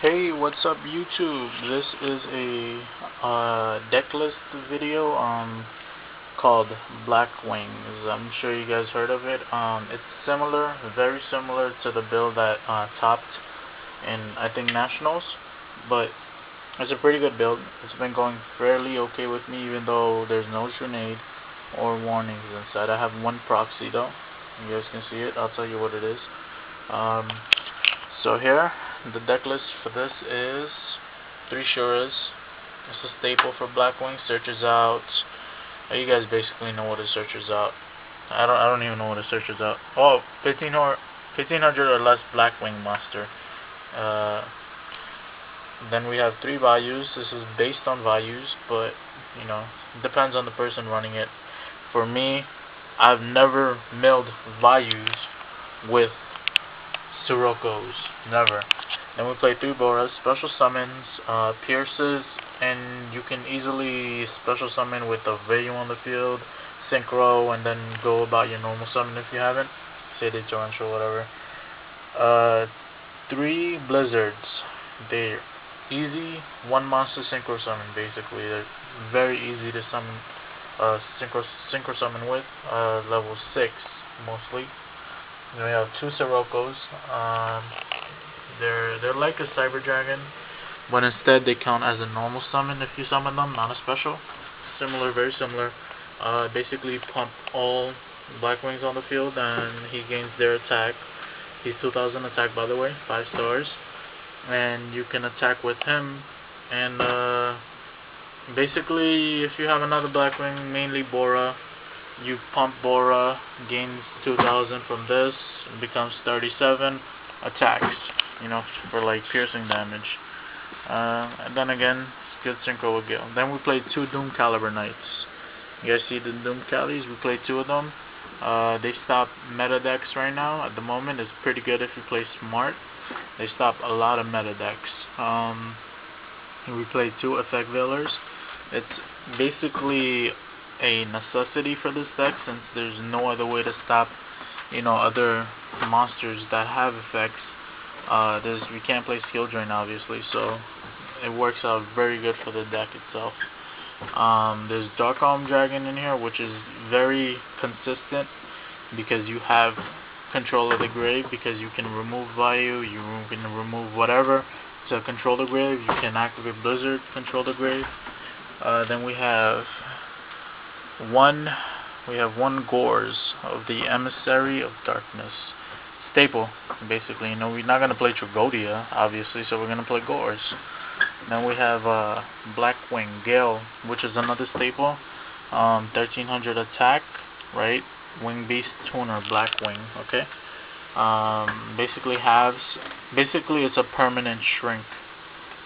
Hey, what's up YouTube? This is a uh, deck list video um, called Black Wings. I'm sure you guys heard of it. Um, it's similar, very similar to the build that uh, topped in, I think, Nationals, but it's a pretty good build. It's been going fairly okay with me, even though there's no grenade or warnings inside. I have one proxy though. You guys can see it. I'll tell you what it is. Um, so here the deck list for this is three Shuras. It's a staple for Blackwing. Searches out. Uh, you guys basically know what it searches out. I don't. I don't even know what it searches out. Oh, 1500, 1500 or less Blackwing monster. Uh, then we have three Vayus. This is based on Vayus, but you know, depends on the person running it. For me, I've never milled Vayus with Siroccos. Never. Then we play three Boras, special summons, uh, pierces, and you can easily special summon with a Vayu on the field, synchro, and then go about your normal summon if you haven't. Say the torrential, whatever. Uh, three Blizzards. They're easy one monster synchro summon basically. They're very easy to summon uh, synchro synchro summon with. Uh, level six mostly. Then we have two Siroccos. Um, they're they're like a Cyber Dragon, but instead they count as a normal summon if you summon them, not a special. Similar, very similar. Uh, basically pump all Black Wings on the field and he gains their attack. He's 2000 attack by the way, 5 stars. And you can attack with him and uh, basically if you have another Black Wing, mainly Bora, you pump Bora, gains 2000 from this, becomes 37, attacks you know, for like piercing damage. Uh, and then again, good synchro Gale. Then we played two Doom Caliber Knights. You guys see the Doom Calis? We played two of them. Uh, they stop meta decks right now. At the moment, it's pretty good if you play smart. They stop a lot of meta decks. Um, we played two Effect Veilers. It's basically a necessity for this deck since there's no other way to stop, you know, other monsters that have effects uh, there's we can't play skill drain obviously, so it works out very good for the deck itself. Um, there's Dark Arm Dragon in here, which is very consistent because you have control of the grave because you can remove Vayu, you can remove whatever to control the grave. You can activate Blizzard, control the grave. Uh, then we have one, we have one Gorz of the Emissary of Darkness staple, basically. You know, we're not going to play Tragoedia, obviously, so we're going to play Gorz. Then we have uh, Blackwing Gale, which is another staple. Um, 1300 attack, right? Wing Beast Tuner, Blackwing, okay? Um, basically halves, basically it's a permanent shrink,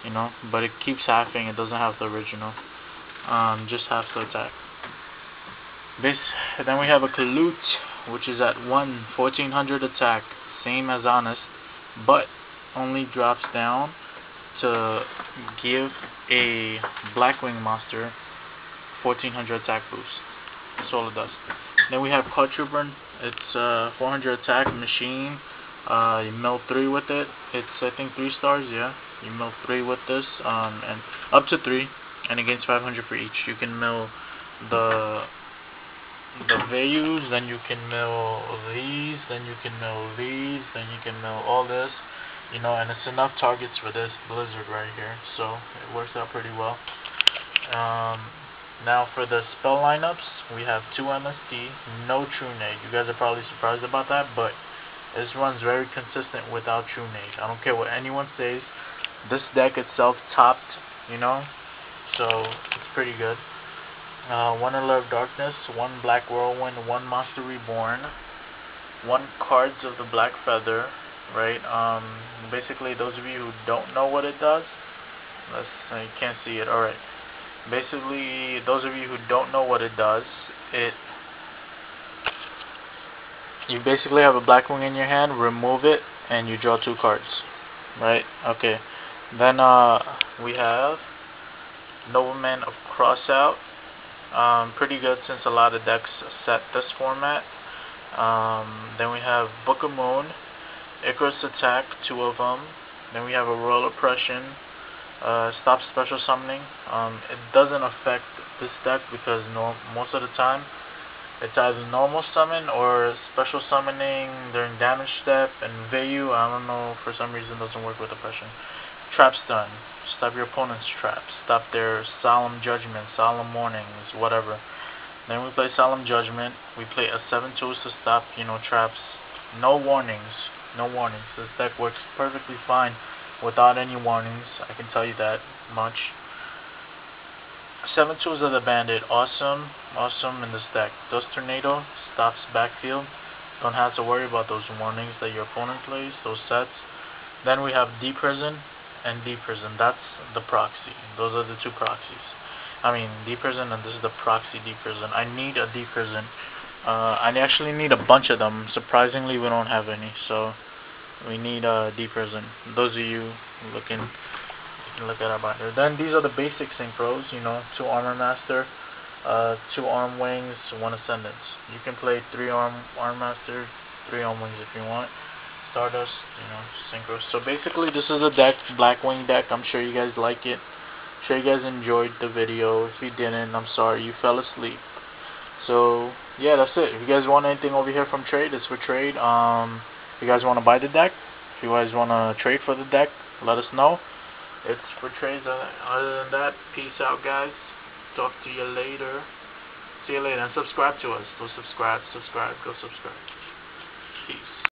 you know, but it keeps halving, it doesn't have the original. Um, just half the attack. This, then we have a Kalut, which is at 1 1400 attack, same as Honest, but only drops down to give a Blackwing monster 1400 attack boost. It does. Then we have Trooper. It's uh, 400 attack machine. Uh, you mill 3 with it. It's I think 3 stars, yeah. You mill 3 with this, um, and up to 3, and it gains 500 for each. You can mill the the Vayus, then you can mill these, then you can mill these, then you can mill all this, you know, and it's enough targets for this blizzard right here, so it works out pretty well. Um, now for the spell lineups, we have two MST, no Trunade. You guys are probably surprised about that, but this runs very consistent without Trunade. I don't care what anyone says. This deck itself topped, you know, so it's pretty good uh, one Allure of Darkness, one Black Whirlwind, one Monster Reborn, one Cards of the Black Feather, right? Um, basically, those of you who don't know what it does, let's, uh, you can't see it, alright. Basically, those of you who don't know what it does, it, you basically have a Blackwing in your hand, remove it, and you draw two cards, right? Okay. Then, uh, we have Nobleman of Crossout, um, pretty good since a lot of decks set this format. Um, then we have Book of Moon, Icarus Attack, two of them, Then we have a Royal Oppression. Uh, stop special summoning. Um, it doesn't affect this deck because no, most of the time it's either normal summon or special summoning during damage step and Vayu, I don't know, for some reason doesn't work with oppression. Trap stun. Stop your opponent's traps. Stop their solemn judgment, solemn warnings, whatever. Then we play solemn judgment. We play a 7-2 to stop, you know, traps. No warnings. No warnings. This deck works perfectly fine without any warnings. I can tell you that much. 7 tools of the bandit. Awesome. Awesome in this deck. Dust Tornado stops backfield. Don't have to worry about those warnings that your opponent plays, those sets. Then we have D-Prison and D-Prison. That's the proxy. Those are the two proxies. I mean, D-Prison and this is the proxy D-Prison. I need a D-Prison. Uh, I actually need a bunch of them. Surprisingly, we don't have any. So, we need a D-Prison. Those of you looking, you can look at our binder. Then these are the basic synchros. You know, two Armor Master, uh, two Arm Wings, one Ascendance. You can play three Arm Arm Master, three Arm Wings if you want. Stardust, you know, synchros. So basically, this is a deck, Blackwing deck. I'm sure you guys like it. I'm sure you guys enjoyed the video. If you didn't, I'm sorry you fell asleep. So yeah, that's it. If you guys want anything over here from trade, it's for trade. Um, if you guys want to buy the deck, if you guys want to trade for the deck, let us know. It's for trades. Other than that, peace out, guys. Talk to you later. See you later. And subscribe to us. Go subscribe, subscribe, go subscribe. Peace.